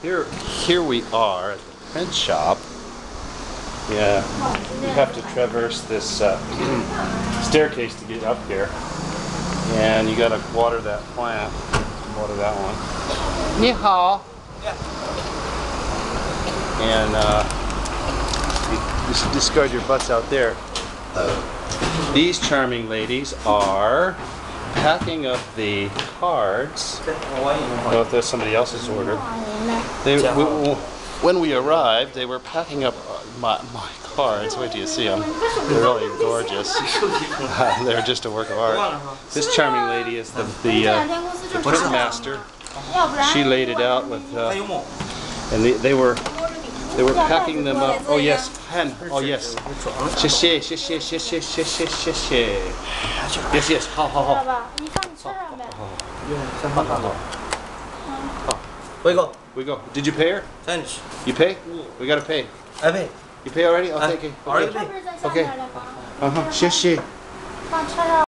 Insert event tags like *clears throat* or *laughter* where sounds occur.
Here, here we are at the print shop. Yeah, you have to traverse this uh, *clears throat* staircase to get up here, and you gotta water that plant. Water that one. 你好. And uh, you, should discard your butts out there. These charming ladies are packing up the cards. Oh, if there's somebody else's order. They, we, when we arrived, they were packing up my, my cards. Wait till you see them. They're really gorgeous. *laughs* They're just a work of art. This charming lady is the, the, uh, the master. She laid it out with, uh, and they, they were they were packing them up. Oh yes, pen. Oh yes. 谢谢谢谢谢谢谢谢谢谢。Yes yes. 好好好。知道吧？你放你车上呗。好好好。我一个 We go. Did you pay her? 三十， You pay? We gotta pay. 哎喂， You pay already? Oh, 哎 thank you. ，already Okay. 他不是在下 OK 面了吗？ Uh huh. 谢谢。放车上。